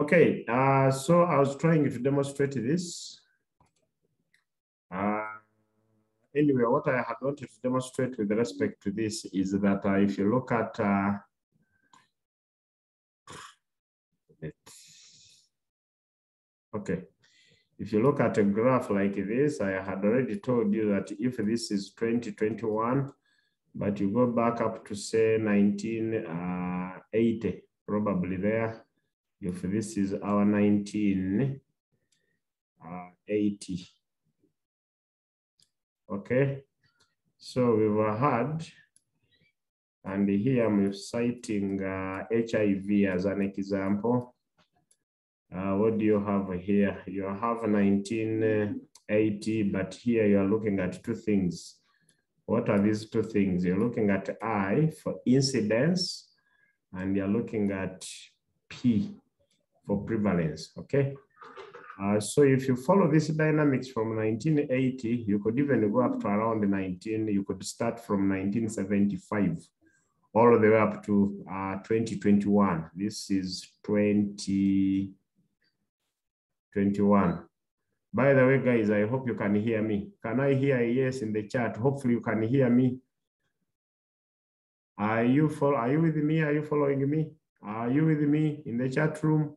Okay, uh, so I was trying to demonstrate this. Uh, anyway, what I had wanted to demonstrate with respect to this is that uh, if you look at uh, okay, if you look at a graph like this, I had already told you that if this is 2021, but you go back up to say 1980, probably there, if this is our 1980. Okay, so we've had, and here I'm citing uh, HIV as an example. Uh, what do you have here? You have 1980, but here you are looking at two things. What are these two things? You're looking at I for incidence, and you're looking at P for prevalence, okay? Uh, so if you follow this dynamics from 1980, you could even go up to around 19, you could start from 1975 all the way up to uh, 2021. This is 2021. By the way, guys, I hope you can hear me. Can I hear yes in the chat? Hopefully you can hear me. Are you, follow, are you with me? Are you following me? Are you with me in the chat room?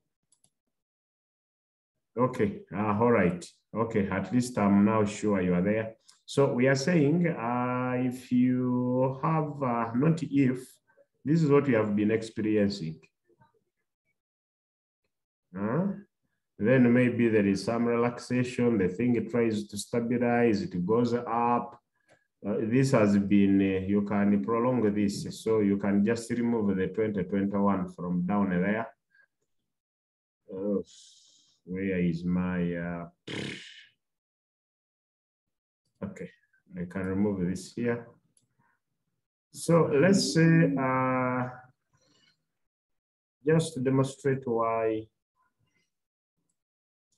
Okay, uh, all right. Okay, at least I'm now sure you are there. So we are saying uh, if you have, uh, not if, this is what you have been experiencing. Then maybe there is some relaxation, the thing it tries to stabilize, it goes up. Uh, this has been, uh, you can prolong this. So you can just remove the 2021 from down there. Where is my, uh, okay, I can remove this here. So let's say, uh, just to demonstrate why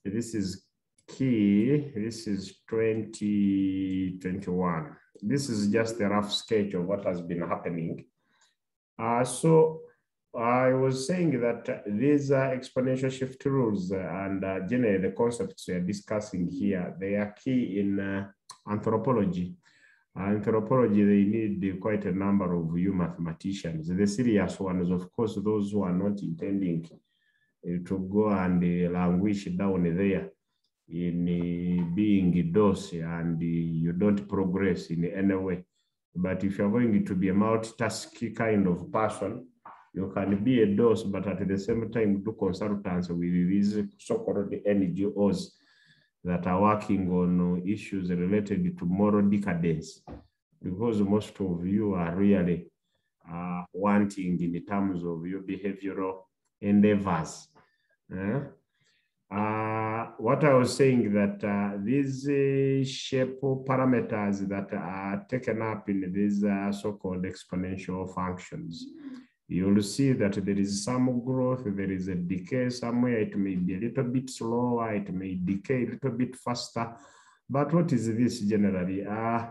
this is key, this is 2021. This is just a rough sketch of what has been happening. Uh, so I was saying that these uh, exponential shift rules and uh, generally the concepts we are discussing here, they are key in uh, anthropology. Anthropology, they need quite a number of you mathematicians. The serious ones, of course, those who are not intending to go and languish down there in being DOS and you don't progress in any way. But if you're going to be a multitask kind of person, you can be a DOS, but at the same time do consultants with these so-called NGOs that are working on issues related to moral decadence, because most of you are really uh, wanting in terms of your behavioral endeavors. Uh, uh, what I was saying that uh, these uh, shape parameters that are taken up in these uh, so-called exponential functions, you'll see that there is some growth, there is a decay somewhere. It may be a little bit slower, it may decay a little bit faster. But what is this generally? Uh,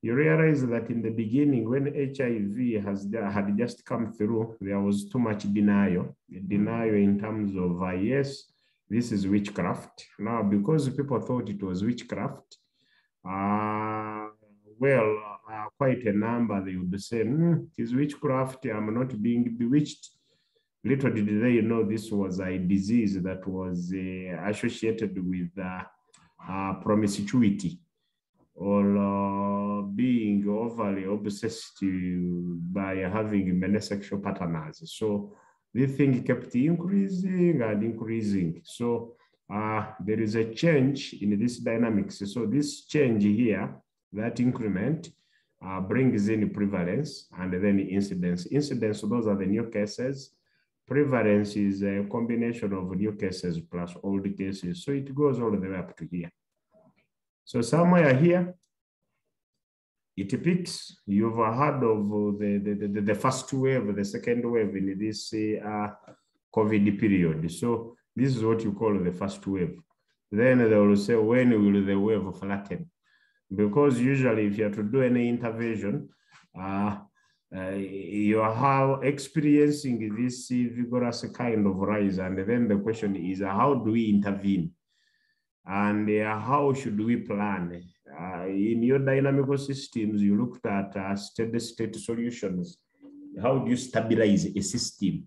you realize that in the beginning, when HIV has had just come through, there was too much denial. Denial in terms of, uh, yes, this is witchcraft. Now, because people thought it was witchcraft, uh, well, uh, quite a number, they would say, mm, it is witchcraft, I'm not being bewitched. Little did they know this was a disease that was uh, associated with uh, uh promiscuity or uh, being overly obsessed by having many sexual partners. So this thing kept increasing and increasing. So uh, there is a change in this dynamics. So this change here, that increment, uh, brings in prevalence and then incidence. Incidence, those are the new cases. Prevalence is a combination of new cases plus old cases. So it goes all the way up to here. So somewhere here, it peaks. You've heard of the, the, the, the first wave, the second wave in this uh, COVID period. So this is what you call the first wave. Then they will say, when will the wave flatten? Because usually if you have to do any intervention, uh, uh, you are experiencing this vigorous kind of rise. And then the question is, how do we intervene? And uh, how should we plan? Uh, in your dynamical systems, you looked at uh, steady state solutions. How do you stabilize a system?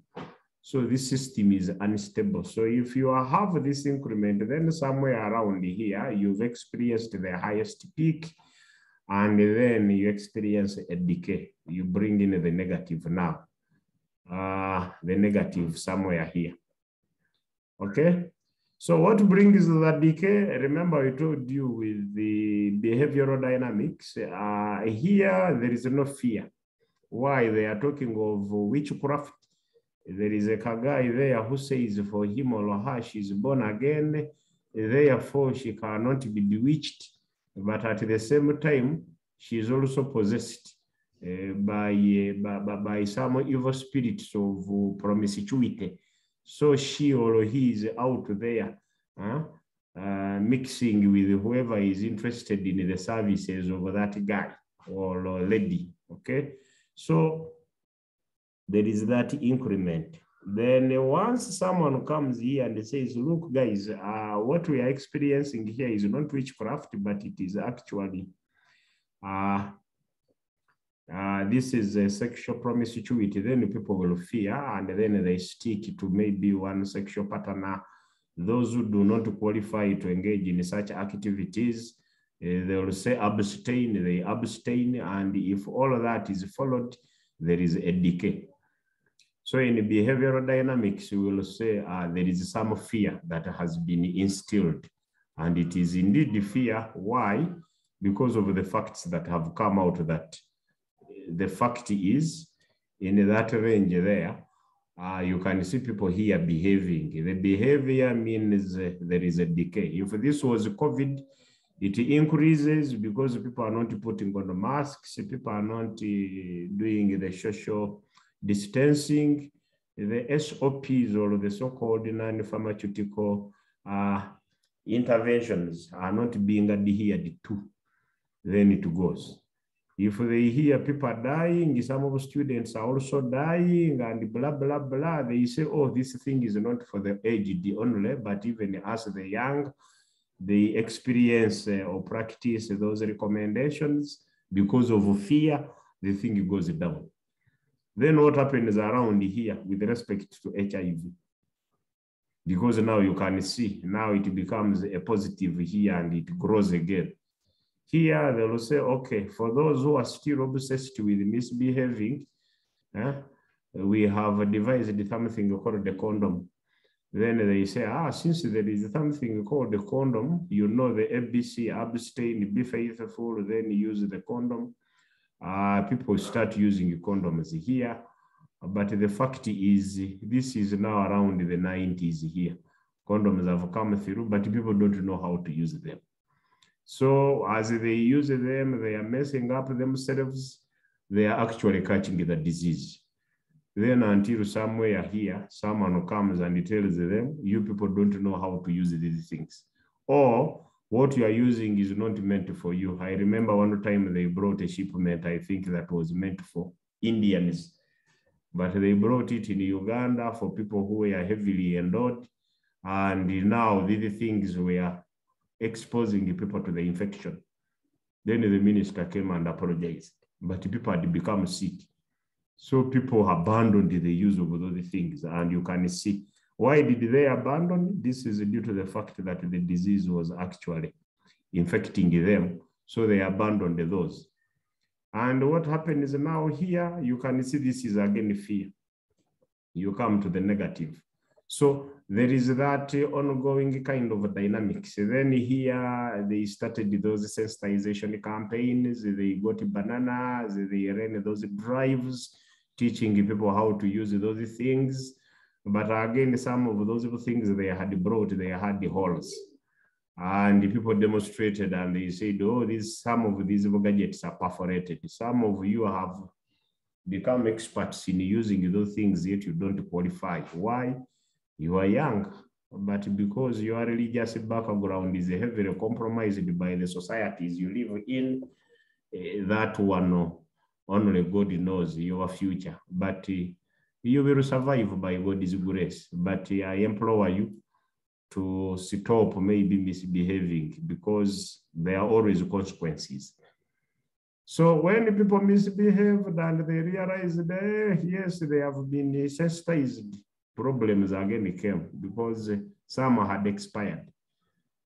So this system is unstable. So if you have this increment, then somewhere around here, you've experienced the highest peak, and then you experience a decay. You bring in the negative now, uh, the negative somewhere here. Okay. So what brings the decay? Remember I told you with the behavioral dynamics, uh, here there is no fear. Why? They are talking of witchcraft. There is a guy there who says for him or her she is born again, therefore she cannot be bewitched, but at the same time, she is also possessed uh, by, uh, by, by some evil spirits of promiscuity. So she or he is out there uh, uh, mixing with whoever is interested in the services of that guy or lady. Okay, so there is that increment. Then once someone comes here and says, look, guys, uh, what we are experiencing here is not witchcraft, but it is actually uh, uh, this is a sexual promiscuity, then people will fear and then they stick to maybe one sexual partner. Those who do not qualify to engage in such activities, uh, they will say abstain, they abstain. And if all of that is followed, there is a decay. So in behavioral dynamics, we will say uh, there is some fear that has been instilled. And it is indeed fear. Why? Because of the facts that have come out that the fact is in that range there, uh, you can see people here behaving. The behavior means uh, there is a decay. If this was COVID, it increases because people are not putting on the masks, people are not uh, doing the social distancing, the SOPs or the so-called non-pharmaceutical uh, interventions are not being adhered to, then it goes. If they hear people are dying, some of the students are also dying and blah, blah, blah, they say, oh, this thing is not for the aged only, but even as the young, they experience uh, or practice those recommendations because of fear, the thing goes down. Then what happens around here with respect to HIV? Because now you can see, now it becomes a positive here and it grows again. Here they will say, okay, for those who are still obsessed with misbehaving, eh, we have devised something called the condom. Then they say, ah, since there is something called the condom, you know the ABC, abstain, be faithful, then use the condom. Uh, people start using condoms here. But the fact is, this is now around the 90s here. Condoms have come through, but people don't know how to use them. So as they use them, they are messing up themselves. They are actually catching the disease. Then until somewhere here, someone comes and tells them, you people don't know how to use these things. Or what you are using is not meant for you. I remember one time they brought a shipment, I think that was meant for Indians, but they brought it in Uganda for people who were heavily endowed. And now these things were exposing people to the infection. Then the minister came and apologized, but people had become sick. So people abandoned the use of those things. And you can see why did they abandon? This is due to the fact that the disease was actually infecting them. So they abandoned those. And what happened is now here, you can see this is again fear. You come to the negative. So there is that ongoing kind of dynamics. Then here they started those sensitization campaigns. They got bananas. They ran those drives, teaching people how to use those things. But again, some of those things they had brought, they had the holes. And the people demonstrated and they said, oh, these, some of these gadgets are perforated. Some of you have become experts in using those things, yet you don't qualify. Why? You are young, but because your religious background is heavily compromised by the societies you live in, uh, that one only God knows your future, but uh, you will survive by God's grace. But I implore you to stop maybe misbehaving because there are always consequences. So when people misbehave and they realize that yes, they have been sensitized, problems again came because some had expired.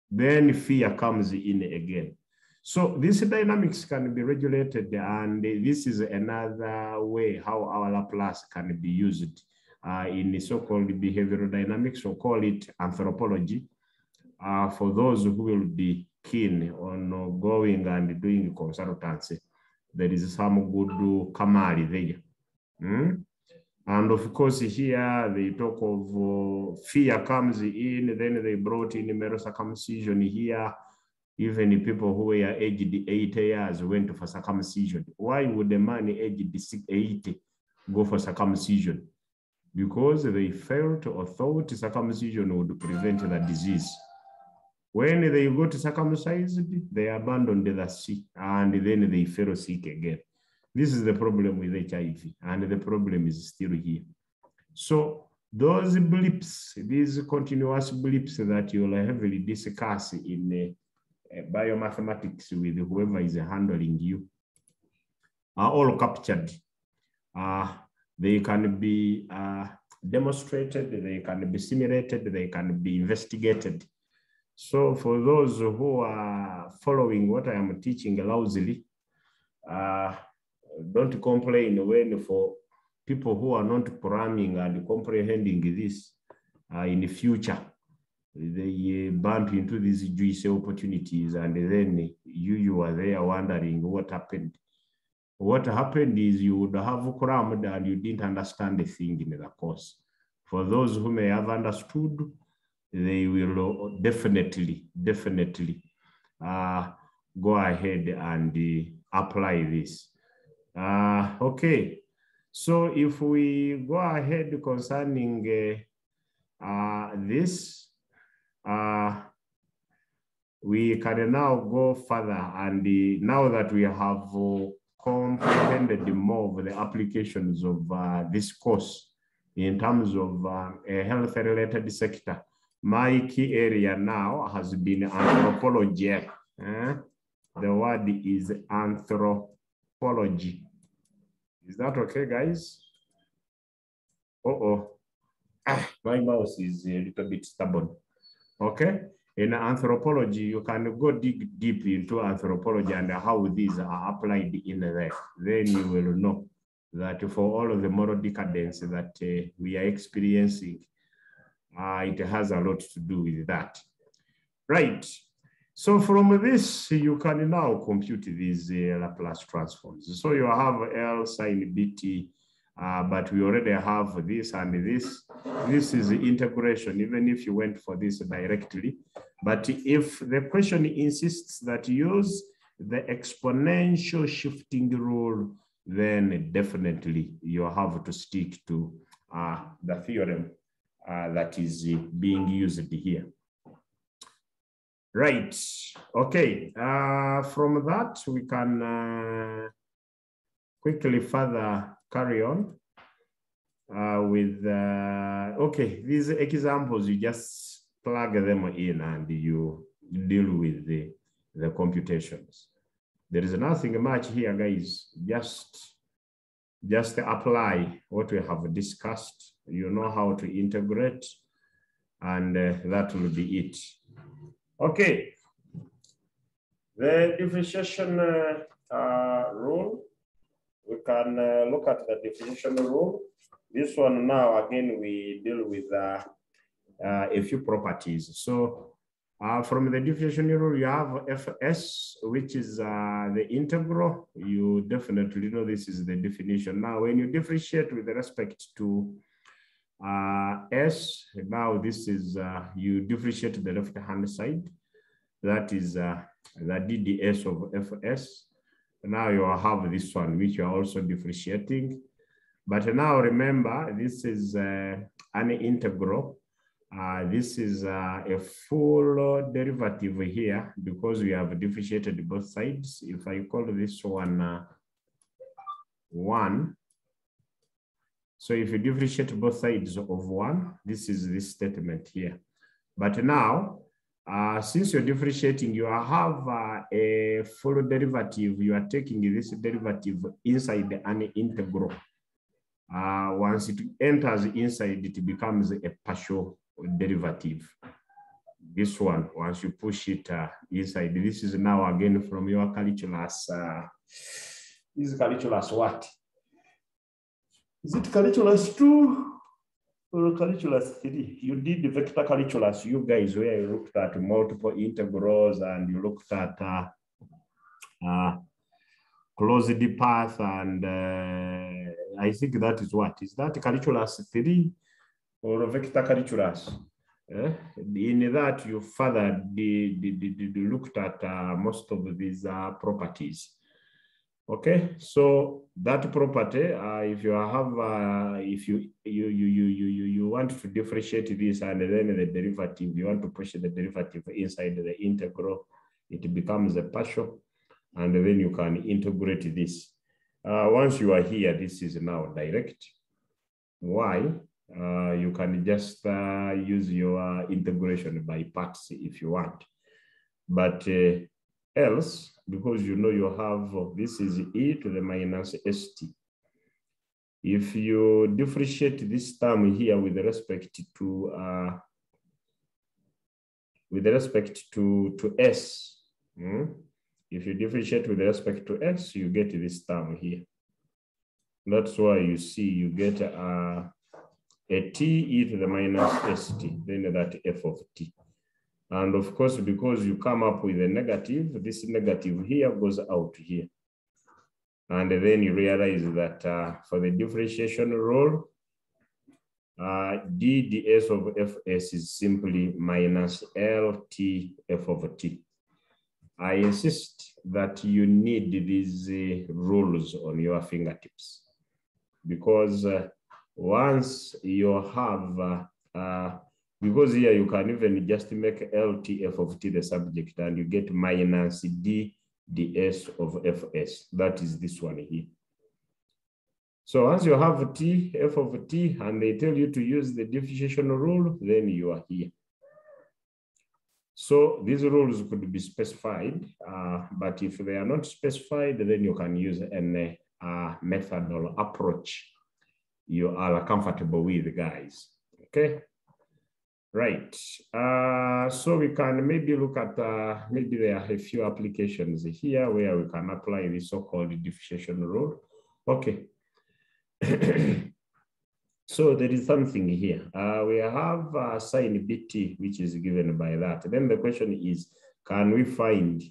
Then fear comes in again. So these dynamics can be regulated and this is another way how our Laplace can be used uh, in the so-called behavioral dynamics, or call it anthropology, uh, for those who will be keen on going and doing consultancy. There is some good kamari there. Mm? And of course, here they talk of uh, fear comes in, then they brought in male circumcision here. Even people who were aged 80 years went for circumcision. Why would a man aged 80 go for circumcision? Because they felt or thought circumcision would prevent the disease. When they got circumcised, they abandoned the sea and then they fell sick again. This is the problem with HIV, and the problem is still here. So those blips, these continuous blips that you'll heavily discuss in uh, biomathematics with whoever is handling you, are all captured. Uh, they can be uh, demonstrated, they can be simulated, they can be investigated. So for those who are following what I am teaching loudly, uh, don't complain when for people who are not programming and comprehending this in the future, they bump into these juicy opportunities and then you, you are there wondering what happened. What happened is you would have crammed and you didn't understand the thing in the course. For those who may have understood, they will definitely, definitely uh, go ahead and uh, apply this. Uh, okay, so if we go ahead concerning uh, uh, this, uh, we can now go further and uh, now that we have uh, comprehended more of the applications of uh, this course in terms of uh, a health related sector, my key area now has been anthropology. Eh? The word is anthropology. Is that okay, guys? Uh-oh. Ah, my mouse is a little bit stubborn. Okay. In anthropology, you can go dig deep into anthropology and how these are applied in there. Then you will know that for all of the moral decadence that uh, we are experiencing, uh, it has a lot to do with that. Right. So from this, you can now compute these uh, Laplace transforms. So you have L sine BT, uh, but we already have this and this. This is integration, even if you went for this directly. But if the question insists that use the exponential shifting rule, then definitely you have to stick to uh, the theorem uh, that is being used here. Right, okay, uh, from that we can uh, quickly further carry on uh, with, uh, okay, these examples, you just plug them in and you deal with the, the computations. There is nothing much here, guys, just, just apply what we have discussed. You know how to integrate and uh, that will be it. Okay. The differentiation uh, uh, rule, we can uh, look at the definition rule. This one now, again, we deal with uh, uh, a few properties. So uh, from the definition rule, you have fs, which is the integral. You definitely know this is the definition. Now, when you differentiate with respect to uh, S, now this is, uh, you differentiate the left-hand side. That is uh, the DDS of FS. Now you have this one, which you are also differentiating. But now remember, this is uh, an integral. Uh, this is uh, a full derivative here because we have differentiated both sides. If I call this one one. So if you differentiate both sides of one, this is this statement here. But now, uh, since you're differentiating, you have uh, a full derivative. You are taking this derivative inside an integral. Uh, once it enters inside, it becomes a partial derivative. This one, once you push it uh, inside, this is now again from your calculus. Uh, is calculus what? Is it calculus two calculus three? You did the vector calculus, you guys, where you looked at multiple integrals and you looked at uh, uh, closed path and uh, I think that is what? Is that calculus three or vector calculus? Uh, in that you further the, the, the, the looked at uh, most of these uh, properties. Okay, so that property, uh, if you have, uh, if you, you, you, you, you, you want to differentiate this and then the derivative, you want to push the derivative inside the integral, it becomes a partial, and then you can integrate this. Uh, once you are here, this is now direct. Why? Uh, you can just uh, use your integration by parts if you want. But uh, else, because you know you have, this is e to the minus st. If you differentiate this term here with respect to, uh, with respect to, to s, hmm? if you differentiate with respect to s, you get this term here. That's why you see you get uh, a t e to the minus st, then that f of t. And of course, because you come up with a negative, this negative here goes out here. And then you realize that uh, for the differentiation rule, uh, d ds of fs is simply minus lt f of t. I insist that you need these uh, rules on your fingertips because uh, once you have, uh, uh, because here you can even just make LTF of T the subject and you get minus D ds of Fs. That is this one here. So once you have T, F of T, and they tell you to use the differentiation rule, then you are here. So these rules could be specified, uh, but if they are not specified, then you can use an uh, method or approach you are comfortable with, guys. Okay. Right. Uh, so we can maybe look at, uh, maybe there are a few applications here where we can apply the so-called differentiation rule. Okay. so there is something here. Uh, we have uh, sine bt, which is given by that. Then the question is, can we find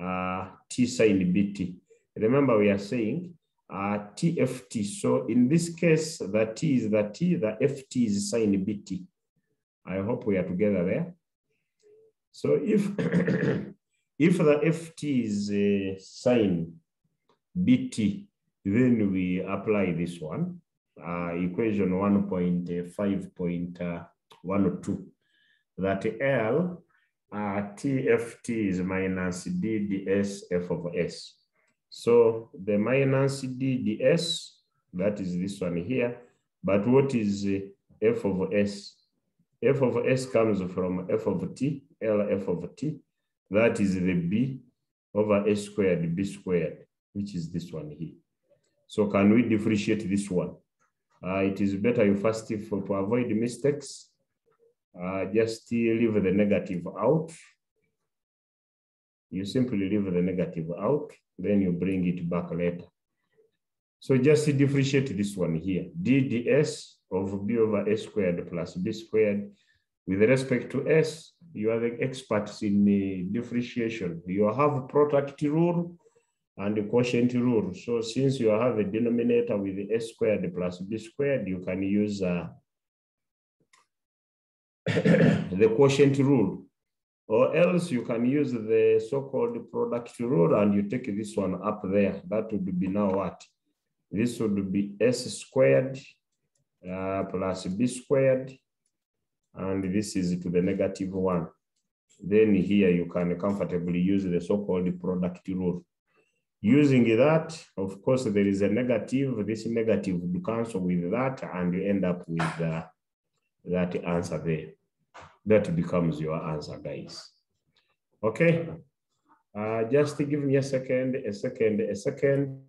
uh, t sine bt? Remember we are saying uh, TFT. So in this case, the T is the T, the FT is sine BT. I hope we are together there. So if, if the FT is a sine BT, then we apply this one, uh, equation 1.5.102, that L uh, TFT is minus DDS F of S. So the minus DDS, that is this one here. But what is f of s? F of s comes from f of t, L f of t. That is the b over s squared, b squared, which is this one here. So can we differentiate this one? Uh, it is better you first, for, to avoid mistakes, uh, just leave the negative out. You simply leave the negative out then you bring it back later. So just differentiate this one here, dds of b over s squared plus b squared. With respect to s, you are the experts in the differentiation. You have product rule and the quotient rule. So since you have a denominator with s squared plus b squared, you can use uh, the quotient rule or else you can use the so-called product rule and you take this one up there. That would be now what? This would be s squared uh, plus b squared. And this is to the negative one. Then here you can comfortably use the so-called product rule. Using that, of course, there is a negative. This negative would cancel with that, and you end up with uh, that answer there. That becomes your answer, guys. Okay. Uh, just give me a second, a second, a second.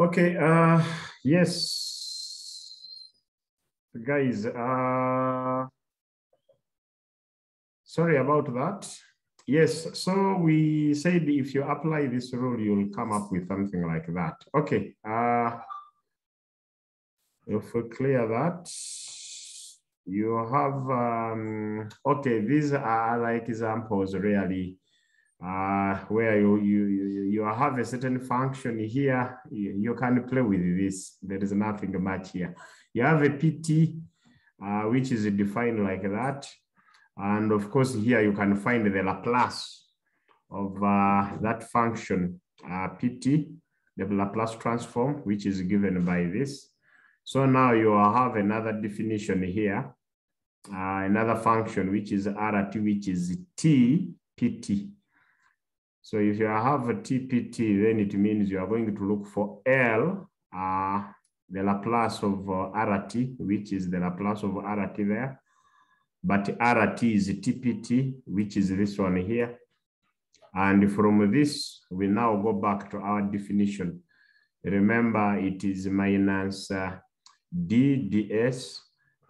Okay, uh, yes, guys, uh, sorry about that. Yes, so we said if you apply this rule, you'll come up with something like that. Okay, uh, if we clear that, you have, um, okay, these are like examples really uh, where you, you, you, have a certain function here, you, you can play with this. There is nothing much here. You have a PT, uh, which is defined like that. And of course, here you can find the Laplace of uh, that function, uh, PT, the Laplace transform, which is given by this. So now you have another definition here, uh, another function, which is RT, which is T, PT. So if you have a TPT, then it means you are going to look for L, uh, the Laplace of uh, RT, which is the Laplace of RT there. But RT is TPT, which is this one here. And from this, we now go back to our definition. Remember, it is minus uh, DDS,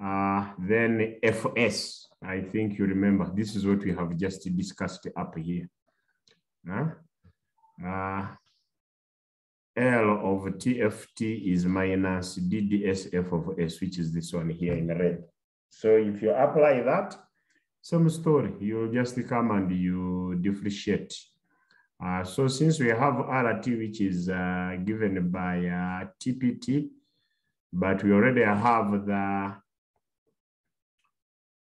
uh, then FS. I think you remember, this is what we have just discussed up here. Uh, L of TFT is minus DDSF of S, which is this one here in red. So if you apply that, same story, you just come and you differentiate. Uh, so since we have RT, which is uh, given by uh, TPT, but we already have the,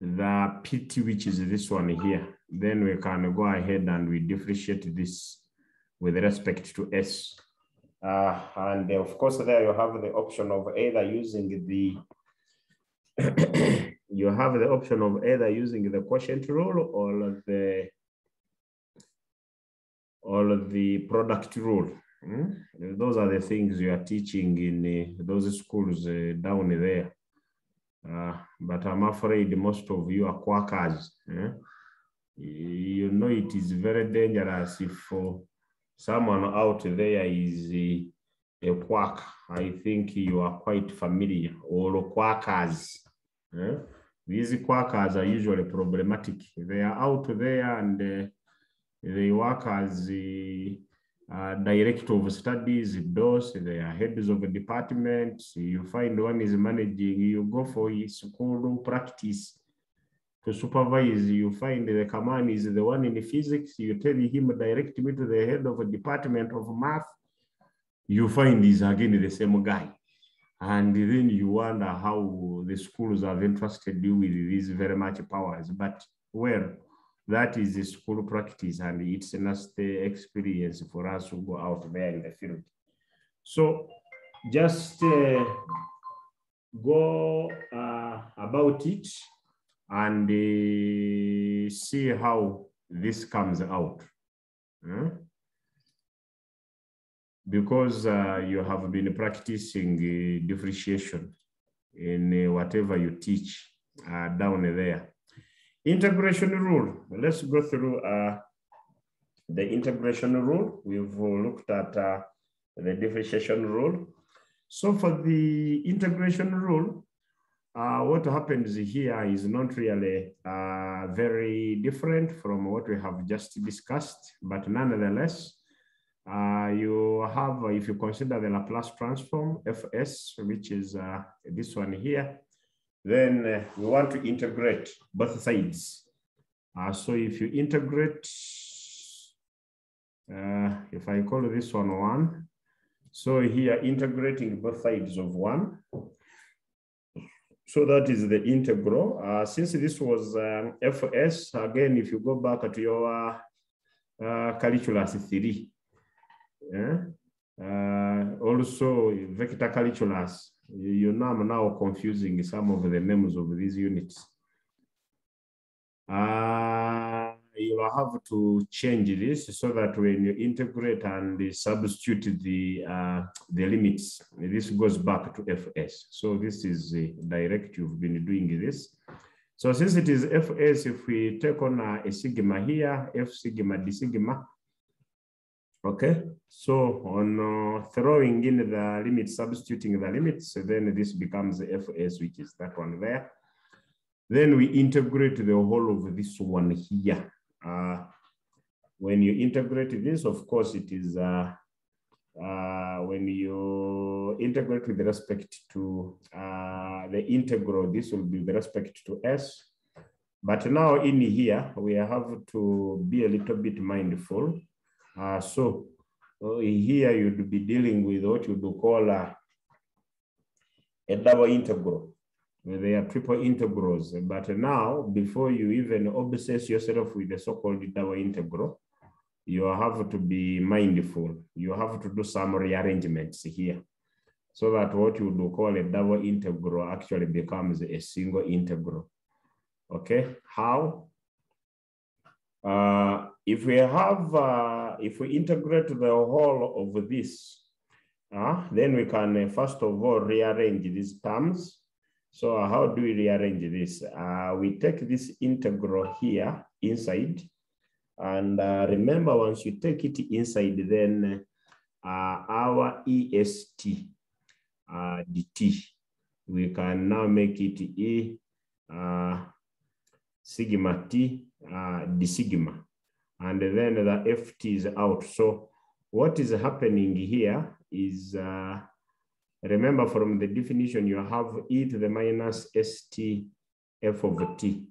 the PT, which is this one here, then we can go ahead and we differentiate this with respect to S. Uh, and of course, there you have the option of either using the you have the option of either using the quotient rule or the or the product rule. Hmm? Those are the things you are teaching in uh, those schools uh, down there. Uh, but I'm afraid most of you are quackers. Eh? You know it is very dangerous if uh, someone out there is uh, a quack. I think you are quite familiar, or quackers. Eh? These quackers are usually problematic. They are out there and uh, they work as uh, director of studies, DOS, they are heads of departments. You find one is managing, you go for his school practice, to supervise. You find the command is the one in physics. You tell him direct me to the head of a department of math. You find he's again the same guy. And then you wonder how the schools have entrusted you with these very much powers. But well, that is the school practice and it's not the experience for us who go out there in the field. So just uh, go uh, about it and uh, see how this comes out. Hmm? Because uh, you have been practicing uh, differentiation in uh, whatever you teach uh, down there. Integration rule. Let's go through the integration rule. We've looked at the differentiation rule. So for the integration rule, uh, what happens here is not really uh, very different from what we have just discussed, but nonetheless, uh, you have, if you consider the Laplace transform, Fs, which is uh, this one here, then uh, we want to integrate both sides. Uh, so if you integrate, if I call this one one, so here integrating both sides of one. So that is the integral. Uh, since this was um, FS, again, if you go back to your uh, calculus three, yeah? uh, also vector calculus, you know I'm now confusing some of the names of these units. Uh, have to change this so that when you integrate and substitute the uh, the limits, this goes back to fs. So this is uh, direct. You've been doing this. So since it is fs, if we take on a, a sigma here, f sigma d sigma. Okay, so on uh, throwing in the limits, substituting the limits, then this becomes fs, which is that one there. Then we integrate the whole of this one here. Uh, when you integrate this, of course, it is uh, uh, when you integrate with respect to uh, the integral, this will be with respect to s. But now in here, we have to be a little bit mindful. Uh, so uh, here you'd be dealing with what you would call a, a double integral. They are triple integrals. But now, before you even obsess yourself with the so-called double integral, you have to be mindful. You have to do some rearrangements here so that what you would call a double integral actually becomes a single integral. Okay, how? Uh, if we have, uh, if we integrate the whole of this, uh, then we can uh, first of all rearrange these terms so how do we rearrange this? Uh, we take this integral here inside. And uh, remember, once you take it inside, then uh, our EST uh, dt, we can now make it E uh, sigma t uh, d sigma. And then the FT is out. So what is happening here is Remember from the definition, you have e to the minus st f of t.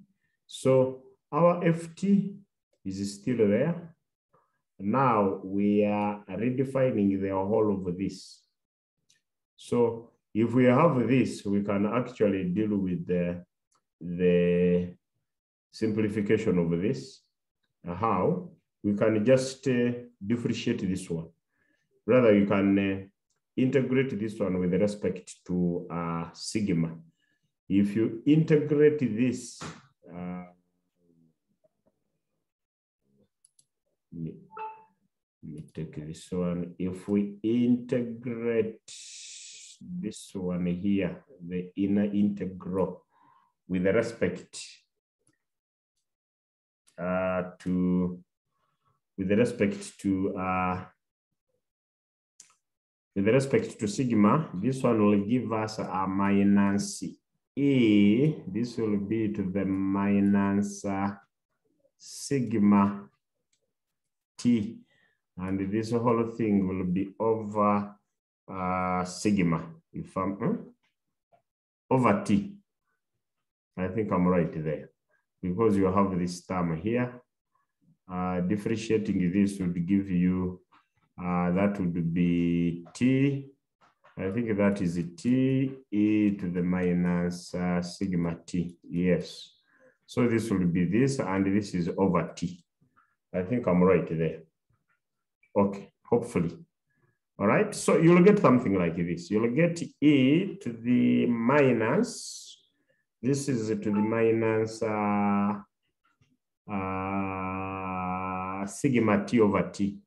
So our ft is still there. Now we are redefining the whole of this. So if we have this, we can actually deal with the, the simplification of this. How? We can just uh, differentiate this one. Rather, you can uh, integrate this one with respect to uh, sigma. If you integrate this, uh, let, me, take this one. If we integrate this one here, the inner integral with respect uh, to, with respect to uh, with respect to sigma, this one will give us a minus E. This will be to the minus uh, sigma T. And this whole thing will be over uh, sigma, if I'm, hmm? over T. I think I'm right there. because you have this term here. Uh, differentiating this would give you, uh, that would be t, I think that is t e to the minus uh, sigma t, yes. So this will be this, and this is over t. I think I'm right there. Okay, hopefully. All right, so you'll get something like this. You'll get e to the minus, this is to the minus uh, uh, sigma t over t.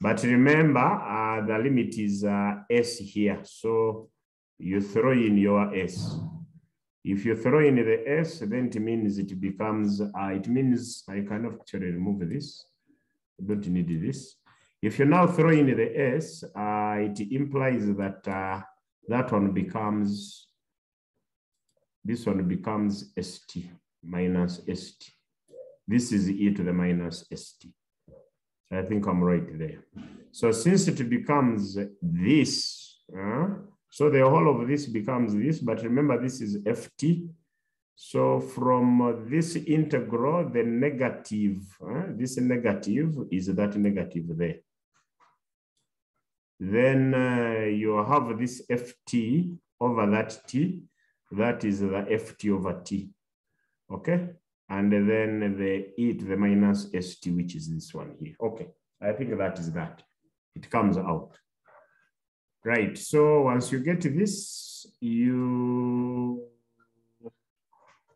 But remember, uh, the limit is uh, s here. So you throw in your s. If you throw in the s, then it means it becomes, uh, it means I cannot actually remove this. I don't need this. If you now throw in the s, uh, it implies that uh, that one becomes, this one becomes st minus st. This is e to the minus st. I think I'm right there. So since it becomes this, uh, so the whole of this becomes this, but remember this is ft. So from this integral, the negative, uh, this negative is that negative there. Then uh, you have this ft over that t, that is the ft over t, okay? And then the e to the minus st, which is this one here. Okay, I think that is that. It comes out. Right, so once you get this, you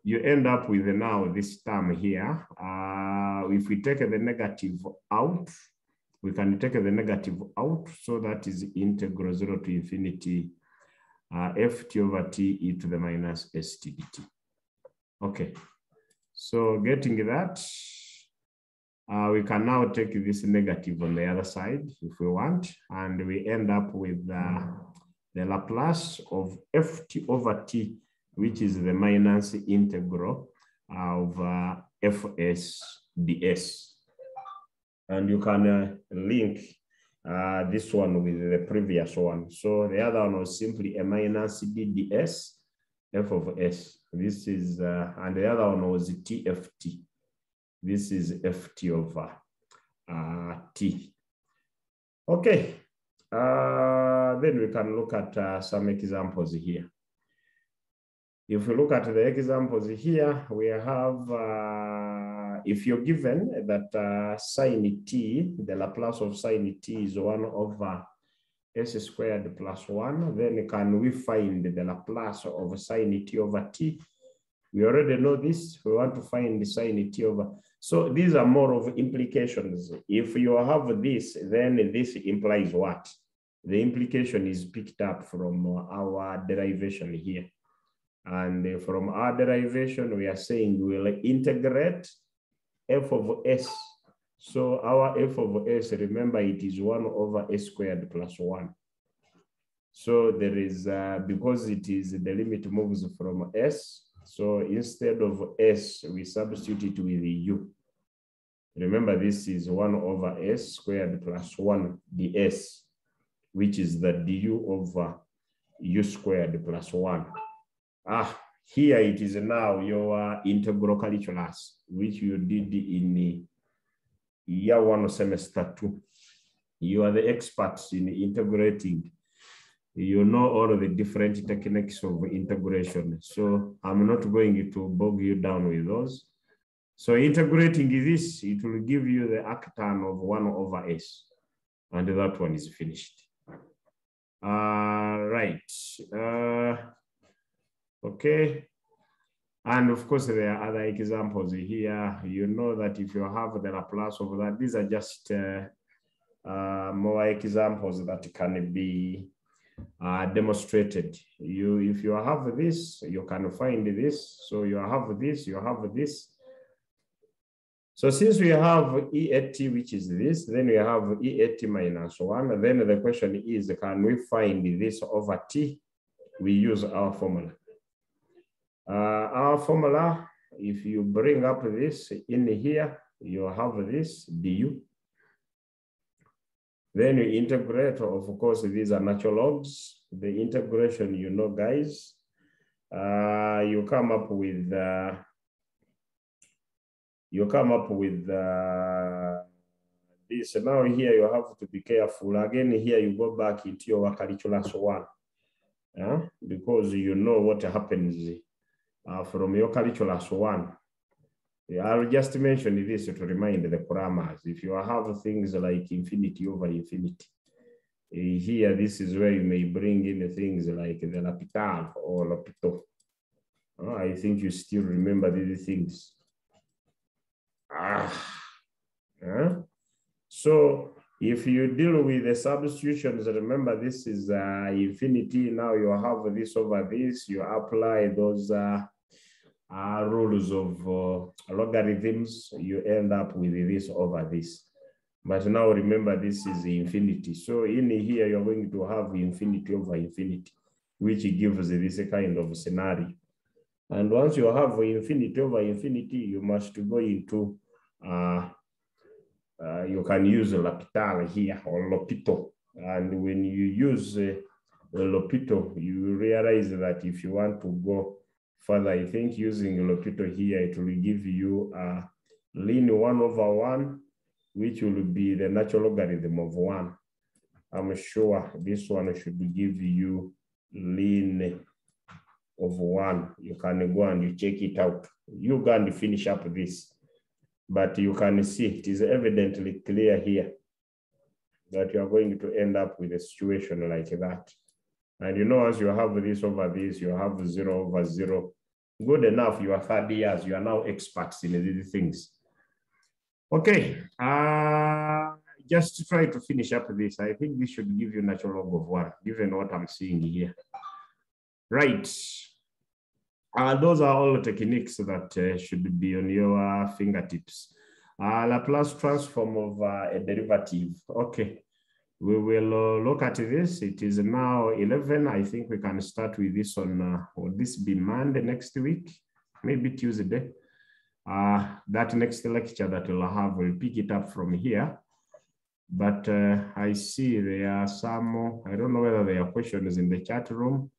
you end up with now this term here. Uh, if we take the negative out, we can take the negative out. So that is integral zero to infinity uh, ft over t e to the minus st dt. Okay, so getting that, uh, we can now take this negative on the other side if we want, and we end up with uh, the Laplace of ft over t, which is the minus integral of uh, fs ds. And you can uh, link uh, this one with the previous one. So the other one was simply a minus d ds f of s. This is, uh, and the other one was TFT. This is FT over uh, T. Okay, uh, then we can look at uh, some examples here. If we look at the examples here, we have, uh, if you're given that uh, sine t, the Laplace of sine t is one over s squared plus one, then can we find the Laplace of sine t over t? We already know this, we want to find the sine t over. So these are more of implications. If you have this, then this implies what? The implication is picked up from our derivation here. And from our derivation, we are saying we'll integrate f of s so our f of s, remember it is one over s squared plus one. So there is, uh, because it is, the limit moves from s. So instead of s, we substitute it with u. Remember this is one over s squared plus one ds, which is the du over u squared plus one. Ah, here it is now your integral calculus, which you did in the year one or semester two. You are the experts in integrating. You know all the different techniques of integration. So I'm not going to bog you down with those. So integrating this, it will give you the arctan of one over s. And that one is finished. Uh, right. Uh, okay. And of course, there are other examples here. You know that if you have the Laplace of that, these are just uh, uh, more examples that can be uh, demonstrated. You, if you have this, you can find this. So you have this, you have this. So since we have E at which is this, then we have E at minus one. Then the question is, can we find this over t? We use our formula. Uh, our formula, if you bring up this in here, you have this du. Then you integrate, of course, these are natural logs. The integration, you know, guys, uh, you come up with uh, you come up with uh, this. Now here you have to be careful. Again, here you go back into your calculus one, because you know what happens uh, from your calculus one. I'll just mention this to remind the programmers. If you have things like infinity over infinity, eh, here this is where you may bring in things like the L'Hopital or L'Hôpital. Uh, I think you still remember these things. Ah, yeah. So if you deal with the substitutions, remember this is uh, infinity. Now you have this over this, you apply those uh, uh, rules of uh, logarithms, you end up with this over this. But now remember this is infinity. So in here, you're going to have infinity over infinity, which gives this kind of scenario. And once you have infinity over infinity, you must go into, uh, you can use L'Hopital here or L'Hôpital. And when you use uh, L'Hôpital, you realize that if you want to go further, I think using L'Hôpital here, it will give you a ln one over one, which will be the natural logarithm of one. I'm sure this one should give you ln of one. You can go and you check it out. You and finish up this. But you can see it is evidently clear here that you are going to end up with a situation like that. And you know, as you have this over this, you have zero over zero. Good enough, you are 30 years, you are now experts in these things. Okay, uh, just try to finish up this, I think this should give you natural log of one, given what I'm seeing here. Right. Uh, those are all techniques that uh, should be on your fingertips. Uh, Laplace transform of uh, a derivative. Okay, we will uh, look at this. It is now 11. I think we can start with this on, uh, will this be Monday next week? Maybe Tuesday. Uh, that next lecture that we'll have, we'll pick it up from here. But uh, I see there are some, I don't know whether there are questions in the chat room.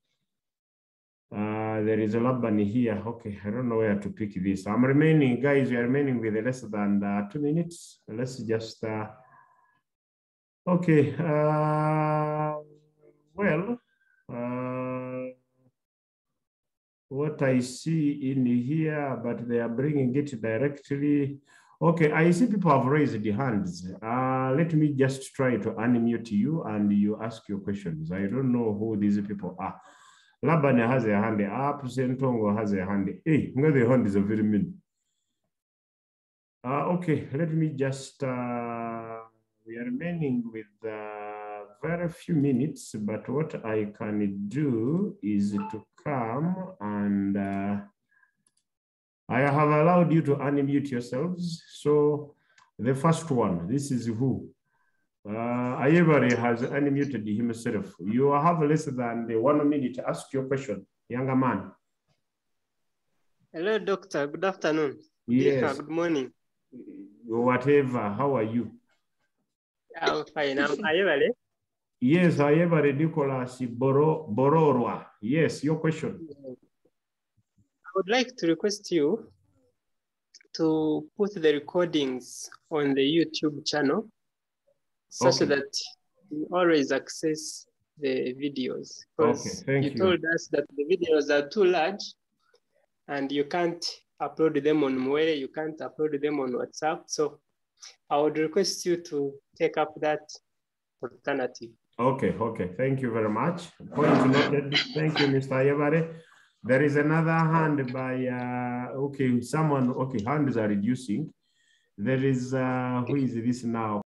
Uh, there is a Labani here. Okay, I don't know where to pick this. I'm remaining, guys, we are remaining with less than uh, two minutes. Let's just, uh, okay. Uh, well, uh, what I see in here, but they are bringing it directly. Okay, I see people have raised the hands. Let me just try to unmute you and you ask your questions. I don't know who these people are. Laban has a hand up, Sentongo has a hand. Hey, the hand is a very mean. Uh, okay, let me just, uh, we are remaining with uh, very few minutes, but what I can do is to come and uh, I have allowed you to unmute yourselves. So the first one, this is who? Uh, Ayebare has unmuted himself. You have less than one minute to ask your question, younger man. Hello, doctor. Good afternoon. Yes. Good morning. Whatever. How are you? I'm fine. I'm Ayebare. Yes, Ayebare Nicholas Boro, Bororwa. Yes, your question. I would like to request you to put the recordings on the YouTube channel such Okay. that we always access the videos. Because thank you you. told us that the videos are too large and you can't upload them on Mwere, you can't upload them on WhatsApp. So I would request you to take up that alternative. Okay, okay. Thank you very much. Point noted. Thank you, Mr. Ayebare. There is another hand by, uh, okay, someone, okay, hands are reducing. There is, uh, who is this now?